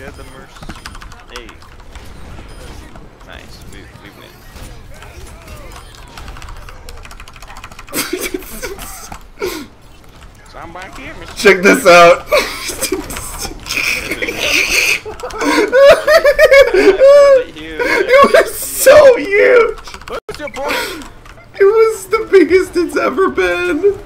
Get the mercy. Hey. Nice. We, we win. Here, Check this out. it was so huge. It was the biggest it's ever been.